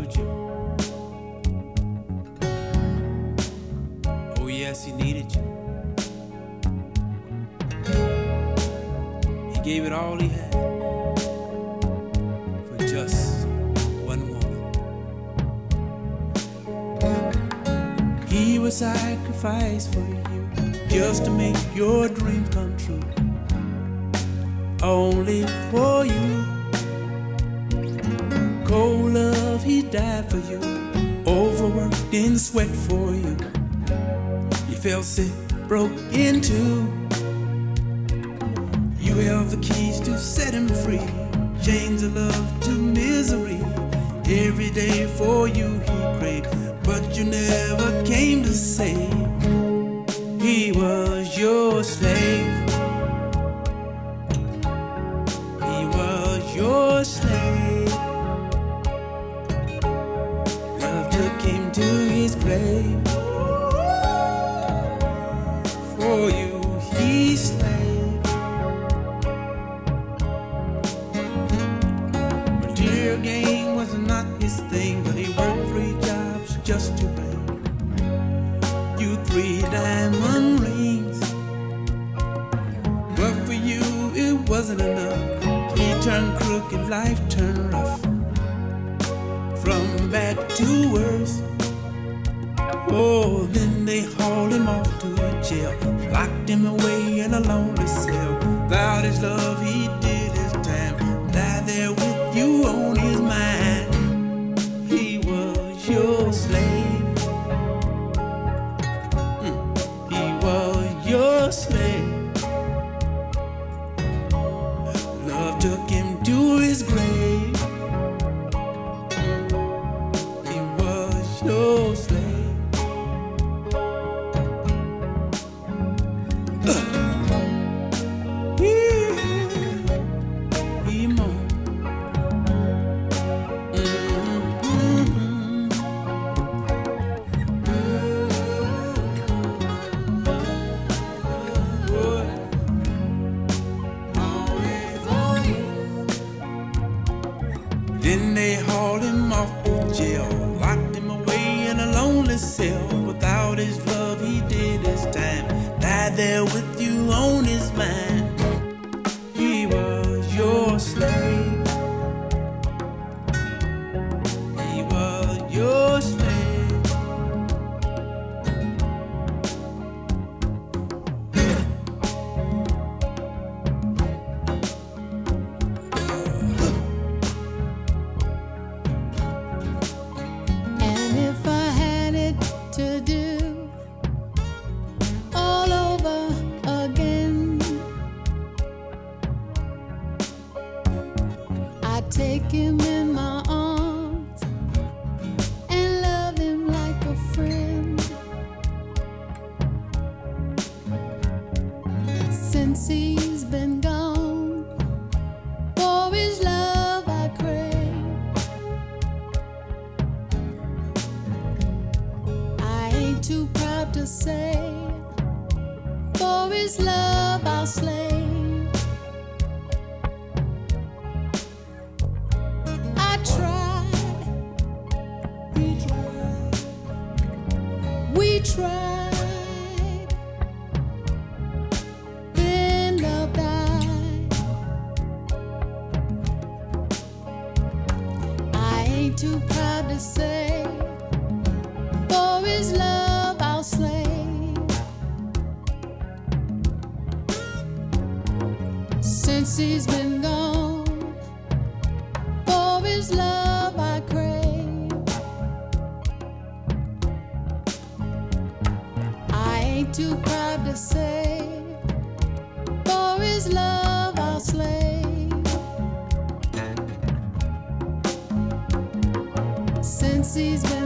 loved you. Oh, yes, he needed you. He gave it all he had for just one woman. He was sacrificed for you just to make your dreams come true. Only for you. He died for you. Overworked and sweat for you. He fell sick, broke in two. You held the keys to set him free. Chains of love to misery. Every day for you he prayed, but you never came to save. He was your slave. He was your slave. His. For you, he slaved. Material gain was not his thing, but he worked three jobs just to bring you three diamond rings. But for you, it wasn't enough. He turned crooked, life turned rough. From bad to worse. Then they hauled him off to a jail, locked him away in a lonely cell. Without his love, he did his time. Died there with you on his mind. He was your slave. Mm, He was your slave. They hauled him off to jail, locked him away in a lonely cell. Without his love, he did his time. Died there with you on his mind. Say, for his love I'll slave. I tried, we tried, we tried. Then love died. I ain't too proud to say. Since he's been gone, for his love I crave. I ain't too proud to say. For his love I'll slave. Since he's been.